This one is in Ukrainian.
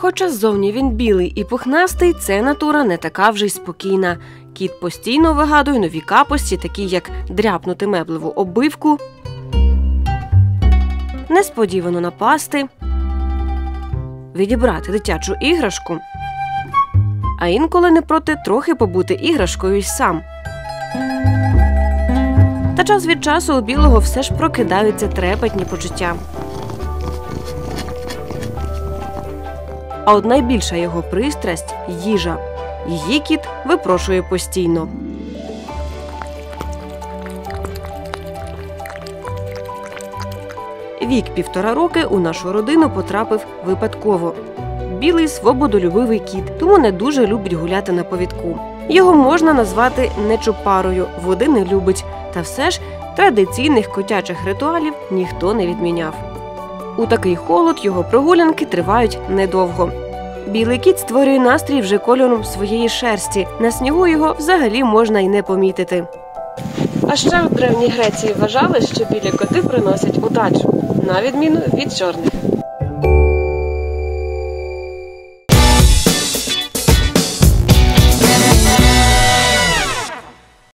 Хоча ззовні він білий і пухнастий, це натура не така вже й спокійна. Кіт постійно вигадує нові капості, такі як дряпнути меблеву оббивку, несподівано напасти, відібрати дитячу іграшку, а інколи не проти трохи побути іграшкою й сам. Та час від часу у білого все ж прокидаються трепетні почуття. А от найбільша його пристрасть їжа. Її кіт випрошує постійно. Вік півтора роки у нашу родину потрапив випадково. Білий свободолюбивий кіт, тому не дуже любить гуляти на повідку. Його можна назвати нечупарою, води не любить, та все ж традиційних котячих ритуалів ніхто не відміняв. У такий холод його прогулянки тривають недовго. Білий кіт створює настрій вже кольором своєї шерсті. На снігу його взагалі можна й не помітити. А ще в Древній Греції вважали, що білі коти приносять удачу, на відміну від чорних.